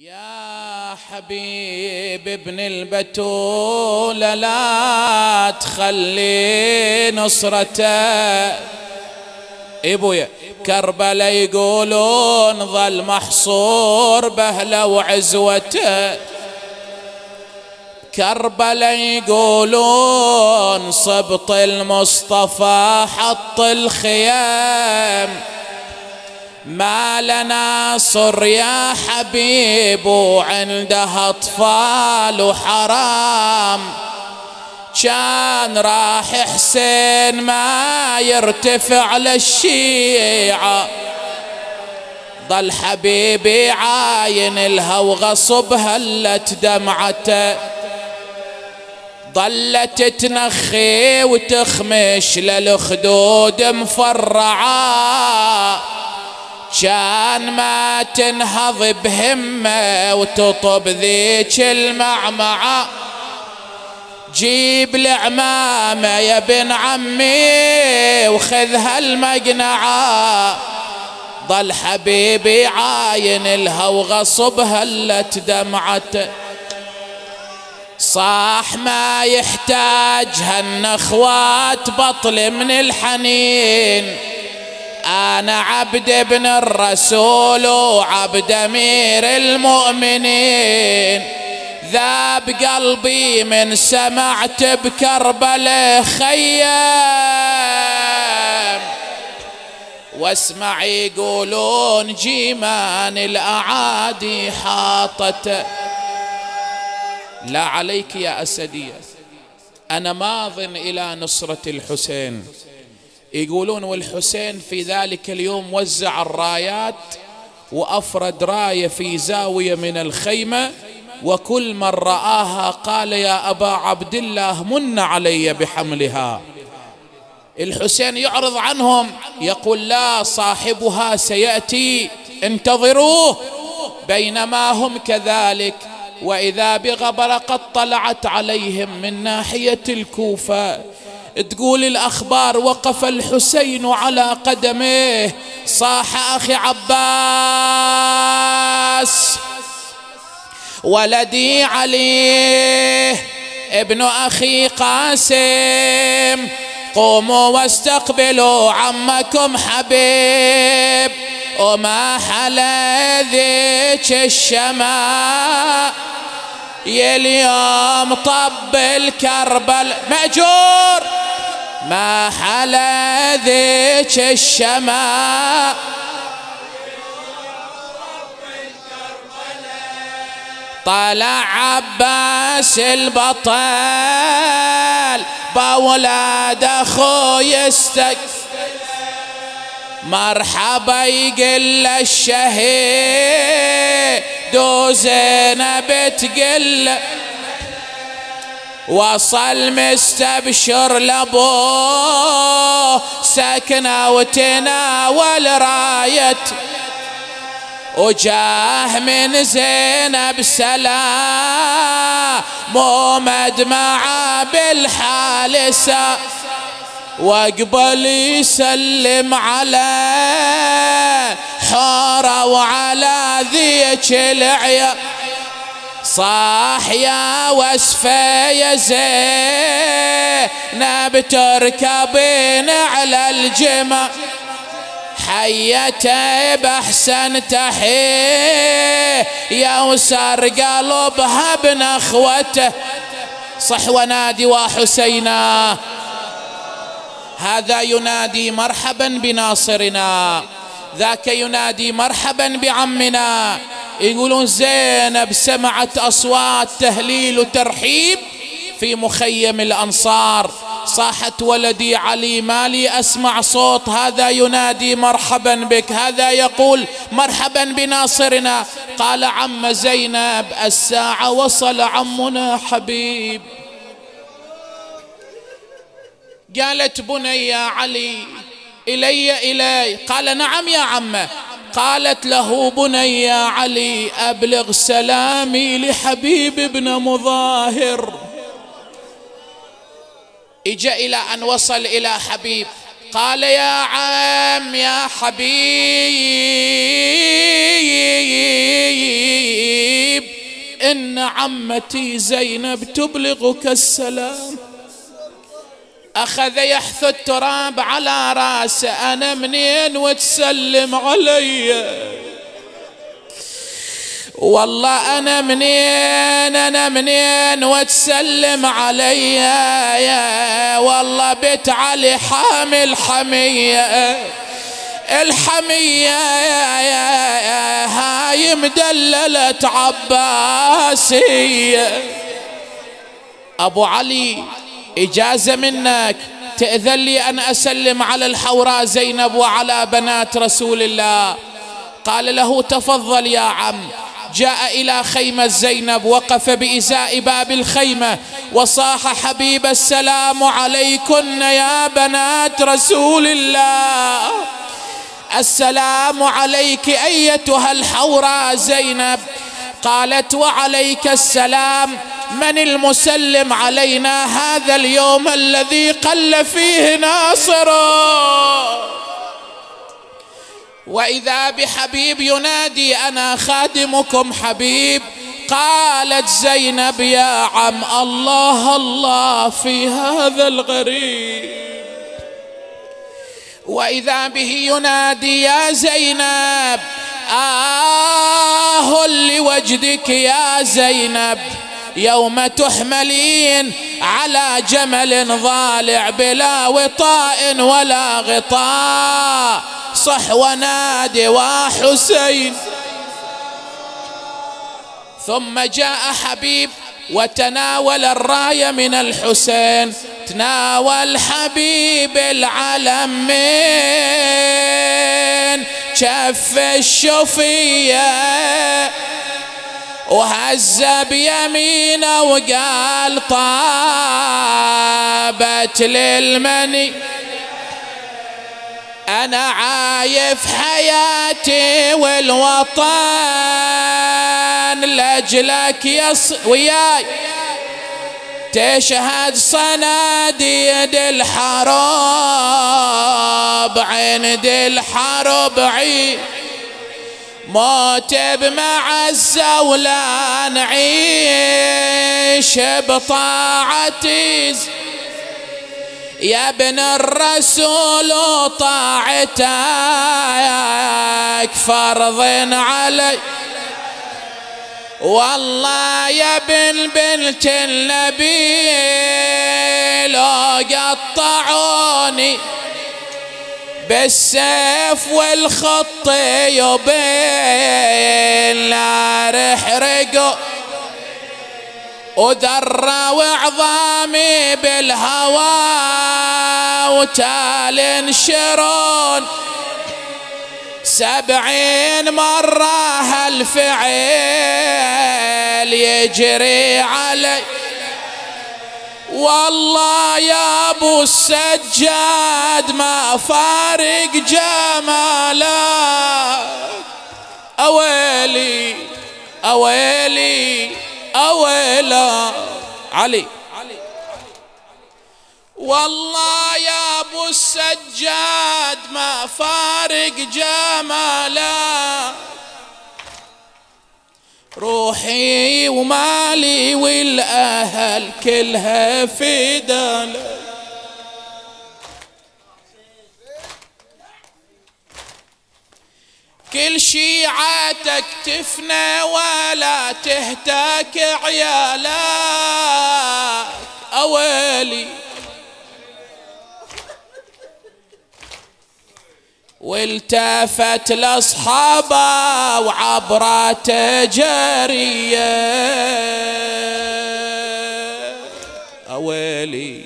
يا حبيب ابن البتول لا تخلي نصرته. إبويا كربلا يقولون ظل محصور بهله وعزوته. كربلا يقولون صبط المصطفى حط الخيام. ما لنا صر يا حبيب وعندها أطفال وحرام كان راح حسين ما يرتفع للشيعة. ظل حبيبي عاين الها وغصب هلت دمعته ظلت تنخي وتخمش للخدود مفرعة. كان ما تنهض بهمة وتطب ذيك المعمعة. جيب العمامة يا ابن عمي وخذ هالمقنعة ظل حبيبي عاين الها وغصب هلت دمعته صاح ما يحتاج هالنخوات بطل من الحنين. أنا عبد ابن الرسول وعبد أمير المؤمنين. ذاب قلبي من سمعت بكربلاء خيام واسمع يقولون جيمان الأعادي حاطته لا عليك يا أسدية أنا ماض إلى نصرة الحسين. يقولون والحسين في ذلك اليوم وزع الرايات وأفرد راية في زاوية من الخيمة وكل من رآها قال يا أبا عبد الله من علي بحملها. الحسين يعرض عنهم يقول لا صاحبها سيأتي انتظروه. بينما هم كذلك وإذا بغبر قد طلعت عليهم من ناحية الكوفة. تقول الأخبار وقف الحسين على قدميه صاح أخي عباس. ولدي علي ابن أخي قاسم. قوموا واستقبلوا عمكم حبيب. وما حلا ذيك الشماء اليوم طب الكربل مأجور. ما حلا ذيك الشماء. طلع عباس البطل بولاد أخوي يستك. مرحبا يقل الشهيد. وزينب تقل وصل مستبشر لابوه سكنه وتناول راية وجاه من زينب سلام مو مدمع بالحالسة واقبل يسلم على. حارة وعلى ذيك العيا. صاح يا وسفة يا زينب تركبين على الجمع. حيته بأحسن تحية يا وسر قلبها بنخوته صح ونادي وحسينا. هذا ينادي مرحبا بناصرنا. ذاك ينادي مرحبا بعمنا. يقولون زينب سمعت أصوات تهليل وترحيب في مخيم الأنصار. صاحت ولدي علي مالي أسمع صوت هذا ينادي مرحبا بك. هذا يقول مرحبا بناصرنا. قال عم زينب الساعة وصل عمنا حبيب. قالت بني يا علي إلي إلي. قال نعم يا عمه قالت له بني علي أبلغ سلامي لحبيب ابن مظاهر. اجا إلى أن وصل إلى حبيب. قال يا عم يا حبيب إن عمتي زينب تبلغك السلام. أخذ يحث التراب على راسه أنا منين وتسلم علي؟ والله أنا منين أنا منين وتسلم علي؟ يا والله بيت علي حامل حمية الحمية يا يا يا هاي مدللة عباسية. أبو علي إجازة منك. تأذن لي أن أسلم على الحوراء زينب وعلى بنات رسول الله. قال له تفضل يا عم. جاء إلى خيمة زينب وقف بإزاء باب الخيمة وصاح حبيب السلام عليكن يا بنات رسول الله. السلام عليك أيتها الحوراء زينب. قالت وعليك السلام. من المسلم علينا هذا اليوم الذي قل فيه ناصرا وإذا بحبيب ينادي أنا خادمكم حبيب قالت زينب يا عم الله الله في هذا الغريب. وإذا به ينادي يا زينب آه لوجدك يا زينب. يوم تحملين على جمل ضالع بلا وطاء ولا غطاء. صح ونادي وحسين. ثم جاء حبيب وتناول الراية من الحسين. تناول حبيب العلم من شف الشفية. وهز بيمينه وقال طابت للمني. أنا عايف حياتي والوطن لأجلك يص وياي. تشهد صناديد الحرب عند الحرب عين. موت بمعزة ولا نعيش بطاعتي يا ابن الرسول طاعتك فرض علي. والله يا ابن بنت النبي لو قطعوني بالسيف والخط يبين لا رحرقوا. ودرى وعظامي بالهوى وتال انشرون. سبعين مرة هالفعل يجري علي. والله يا ابو السجاد ما فارق جمالك أويلي أويلي أويلا. علي. والله يا ابو السجاد ما فارق جمالك روحي ومالي والأهل كلها فدالك كل شيعتك تفنى ولا تهتك عيالك. اويلي والتفت لاصحابه وعبراته جريه اويلي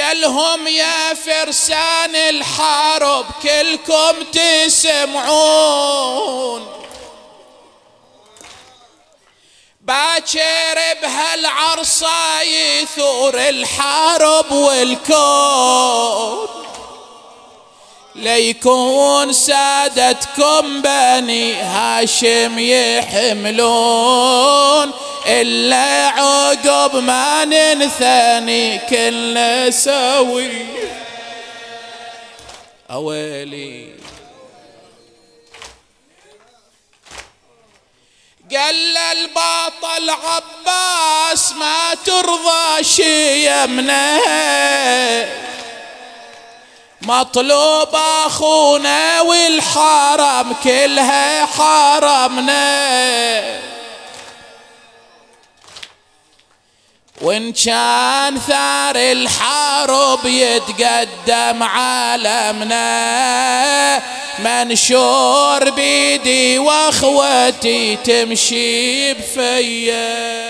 قالهم يا فرسان الحرب كلكم تسمعون. باكر بهالعرصة يثور الحرب والكون. ليكون سادتكم بني هاشم يحملون. إلا عقب ما ننثني كلنا سوي. أويلي قال البطل عباس ما ترضى شيمنا مطلوب أخونا والحرم كلها حرمنا. وإن كان ثار الحرب يتقدم عالمنا منشور بيدي وأخوتي تمشي بفيه